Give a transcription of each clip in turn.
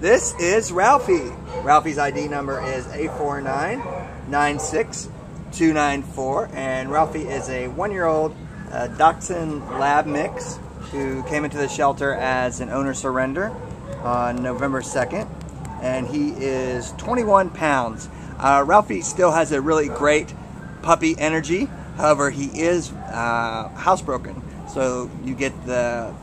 This is Ralphy. Ralphy's ID number is A4996294, and Ralphy is a one-year-old uh, Dachshund Lab mix who came into the shelter as an owner surrender on November 2nd, and he is 21 pounds. Uh, Ralphy still has a really great puppy energy. However, he is uh, housebroken, so you get the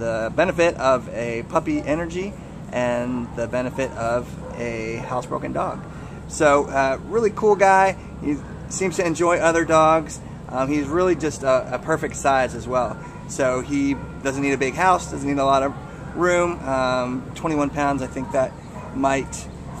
the benefit of a puppy energy and the benefit of a housebroken dog. So, uh, really cool guy. He seems to enjoy other dogs. Um, he's really just a, a, perfect size as well. So he doesn't need a big house, doesn't need a lot of room. Um, 21 pounds, I think that might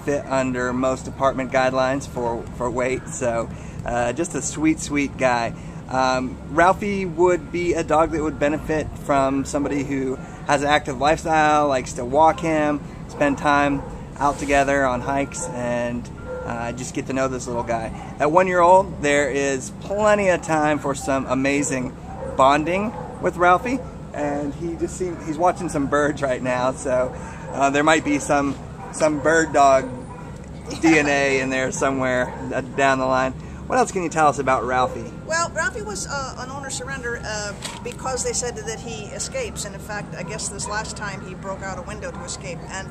fit under most apartment guidelines for, for weight. So uh, just a sweet, sweet guy. Um, Ralphy would be a dog that would benefit from somebody who has an active lifestyle, likes to walk him, spend time out together on hikes, and uh, just get to know this little guy. At one year old, there is plenty of time for some amazing bonding with Ralphy, and he just seems he's watching some birds right now, so uh, there might be some some bird dog DNA in there somewhere uh, down the line. What else can you tell us about Ralphy? Well, Ralphy was uh, an owner surrender uh, because they said that he escapes. And in fact, I guess this last time he broke out a window to escape. And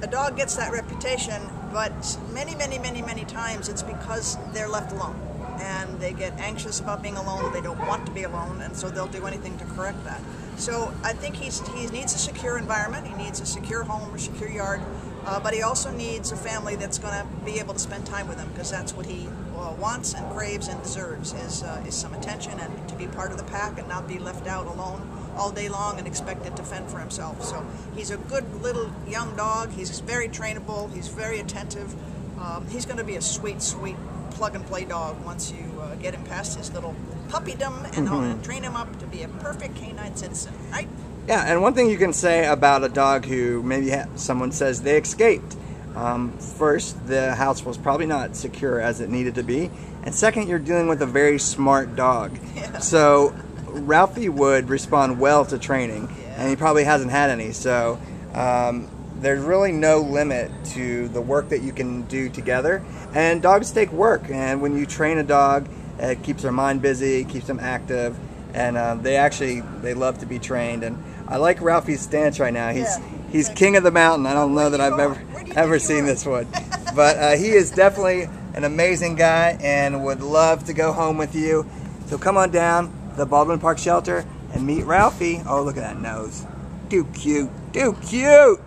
a dog gets that reputation, but many, many, many, many times it's because they're left alone. And they get anxious about being alone, they don't want to be alone, and so they'll do anything to correct that. So I think he's, he needs a secure environment, he needs a secure home or secure yard, uh, but he also needs a family that's going to be able to spend time with him because that's what he uh, wants and craves and deserves is, uh, is some attention and to be part of the pack and not be left out alone all day long and expected to fend for himself. So he's a good little young dog. He's very trainable. He's very attentive. Um, he's going to be a sweet, sweet plug and play dog once you uh, get him past his little puppydom and mm-hmm. train him up to be a perfect canine citizen, right? Yeah, and one thing you can say about a dog who maybe ha- someone says they escaped. Um, first, the house was probably not secure as it needed to be, and second, you're dealing with a very smart dog. Yeah. So, Ralphy would respond well to training, yeah. and he probably hasn't had any. So, um, there's really no limit to the work that you can do together. And dogs take work, and when you train a dog, it keeps their mind busy, keeps them active, and uh, they actually they love to be trained. And I like Ralphy's stance right now. He's yeah. he's king of the mountain. I don't know that I've ever ever seen this one, but uh, he is definitely an amazing guy and would love to go home with you. So come on down the Baldwin Park Shelter and meet Ralphy. Oh, look at that nose. Too cute. Too cute.